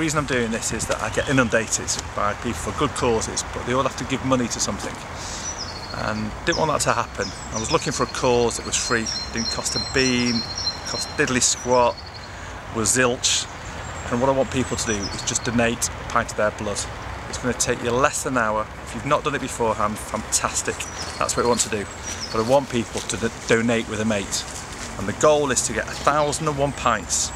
Reason I'm doing this is that I get inundated by people for good causes, but they all have to give money to something. And didn't want that to happen. I was looking for a cause that was free, didn't cost a bean, cost diddly squat, was zilch. And what I want people to do is just donate a pint of their blood. It's going to take you less than an hour. If you've not done it beforehand, fantastic. That's what we want to do. But I want people to donate with a mate. And the goal is to get 1,001 pints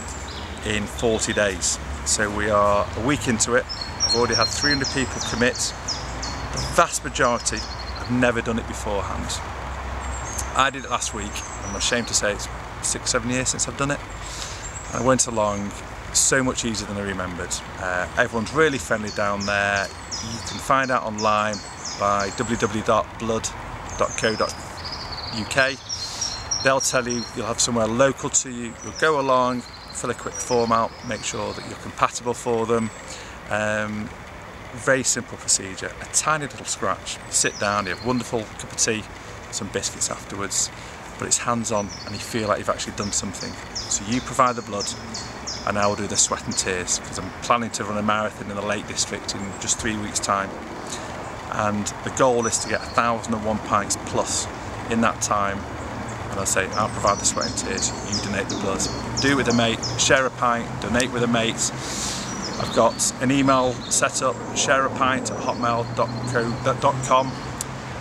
in 40 days. So we are a week into it. I've already had 300 people commit. The vast majority have never done it beforehand. I did it last week. I'm ashamed to say it's six, seven years since I've done it. I went along so much easier than I remembered. Uh, everyone's really friendly down there. You can find out online by www.blood.co.uk. They'll tell you you'll have somewhere local to you. You'll go along, fill a quick form out, make sure that you're compatible for them. Um, very simple procedure, a tiny little scratch. You sit down, you have a wonderful cup of tea, some biscuits afterwards, but it's hands-on and you feel like you've actually done something. So you provide the blood and I will do the sweat and tears because I'm planning to run a marathon in the Lake District in just three weeks time. And the goal is to get 1,001 pints plus in that time and I say I'll provide the sweat and tears, you donate the blood. Do it with a mate, share a pint, donate with a mate. I've got an email set up, share a pint at hotmail.co.com.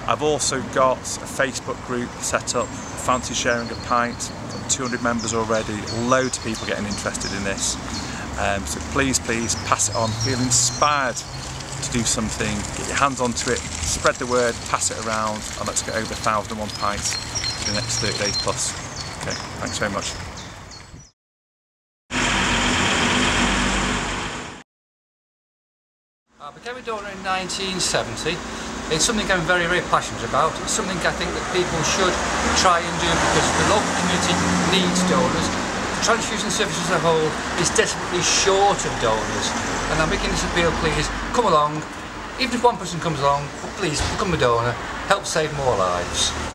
I've also got a Facebook group set up, fancy sharing a pint. Got 200 members already, loads of people getting interested in this. Um, so please, please pass it on. Feel inspired to do something, get your hands onto it, spread the word, pass it around, and let's get over 1,001 pints the next 30 days plus. Okay, thanks very much. Uh, I became a donor in 1970. It's something I'm very, very passionate about. It's something I think that people should try and do because the local community needs donors. The transfusion service as a whole is desperately short of donors. And I'm making this appeal, please, come along. Even if one person comes along, please become a donor. Help save more lives.